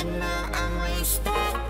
and now I'm wasted.